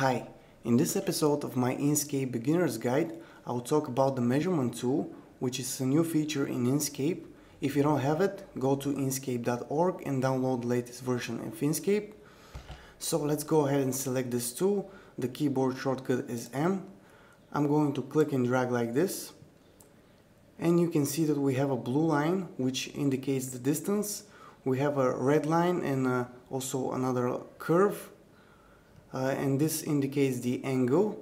Hi, in this episode of my Inkscape Beginner's Guide, I will talk about the measurement tool, which is a new feature in Inkscape. If you don't have it, go to inkscape.org and download the latest version of Inkscape. So let's go ahead and select this tool. The keyboard shortcut is M. I'm going to click and drag like this. And you can see that we have a blue line, which indicates the distance. We have a red line and uh, also another curve Uh, and this indicates the angle.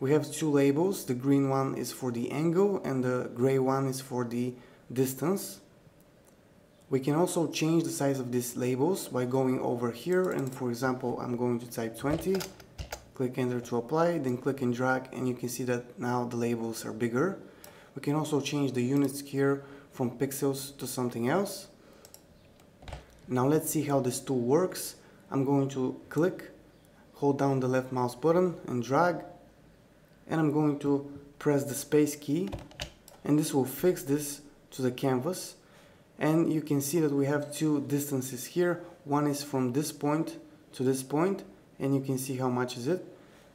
We have two labels, the green one is for the angle and the gray one is for the distance. We can also change the size of these labels by going over here and for example I'm going to type 20, click enter to apply, then click and drag and you can see that now the labels are bigger. We can also change the units here from pixels to something else. Now let's see how this tool works. I'm going to click hold down the left mouse button and drag. And I'm going to press the space key. And this will fix this to the canvas. And you can see that we have two distances here. One is from this point to this point and you can see how much is it.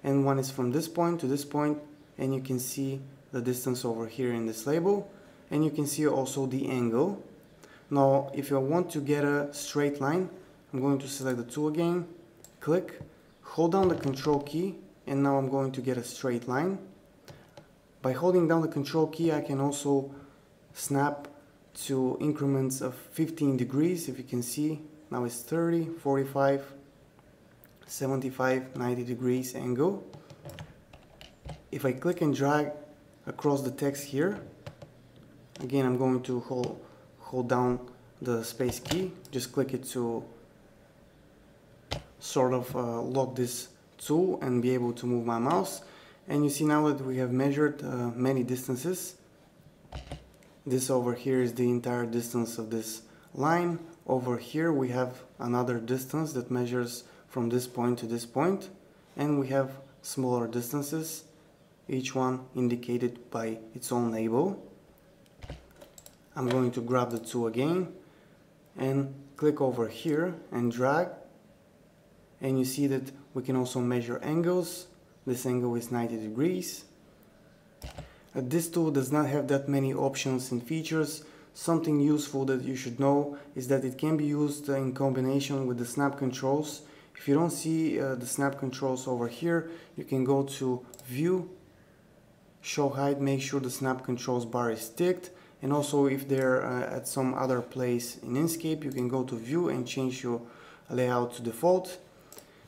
And one is from this point to this point and you can see the distance over here in this label. And you can see also the angle. Now if I want to get a straight line I'm going to select the tool again. Click hold down the control key and now I'm going to get a straight line. By holding down the control key I can also snap to increments of 15 degrees if you can see now it's 30, 45, 75, 90 degrees angle. If I click and drag across the text here again I'm going to hold, hold down the space key just click it to sort of uh, lock this tool and be able to move my mouse. And you see now that we have measured uh, many distances. This over here is the entire distance of this line. Over here we have another distance that measures from this point to this point. And we have smaller distances each one indicated by its own label. I'm going to grab the tool again and click over here and drag and you see that we can also measure angles. This angle is 90 degrees. Uh, this tool does not have that many options and features. Something useful that you should know is that it can be used in combination with the snap controls. If you don't see uh, the snap controls over here you can go to view show/hide make sure the snap controls bar is ticked. And also if they're uh, at some other place in Inkscape you can go to view and change your layout to default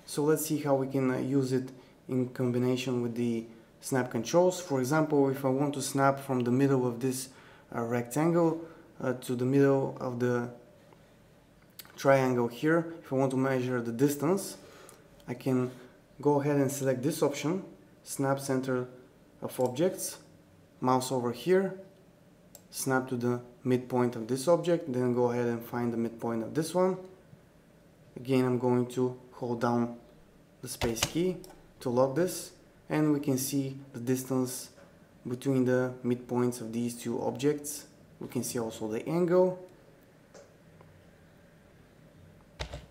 so let's see how we can uh, use it in combination with the snap controls. For example, if I want to snap from the middle of this uh, rectangle uh, to the middle of the triangle here, if I want to measure the distance, I can go ahead and select this option, snap center of objects, mouse over here, snap to the midpoint of this object, then go ahead and find the midpoint of this one. Again, I'm going to hold down the space key to lock this and we can see the distance between the midpoints of these two objects. We can see also the angle.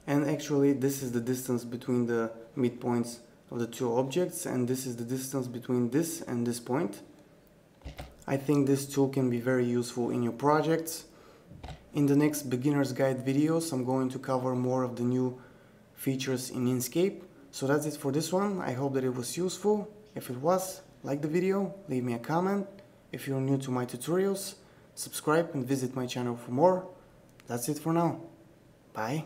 And actually this is the distance between the midpoints of the two objects and this is the distance between this and this point. I think this tool can be very useful in your projects. In the next beginner's guide videos I'm going to cover more of the new features in Inkscape. So that's it for this one. I hope that it was useful. If it was, like the video, leave me a comment. If you're new to my tutorials, subscribe and visit my channel for more. That's it for now. Bye.